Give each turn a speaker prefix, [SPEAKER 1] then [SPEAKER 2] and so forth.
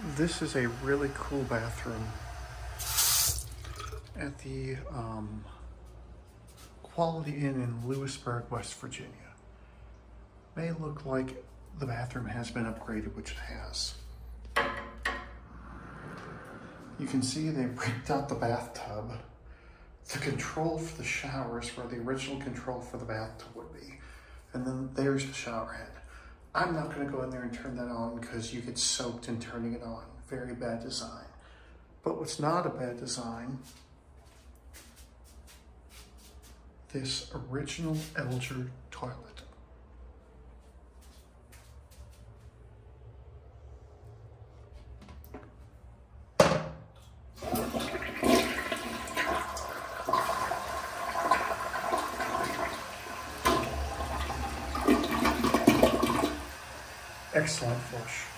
[SPEAKER 1] This is a really cool bathroom at the um, Quality Inn in Lewisburg, West Virginia. May look like the bathroom has been upgraded, which it has. You can see they ripped out the bathtub. The control for the shower is where the original control for the bathtub would be. And then there's the shower head. I'm not gonna go in there and turn that on because you get soaked in turning it on. Very bad design. But what's not a bad design, this original Eljer toilet. Excellent flush.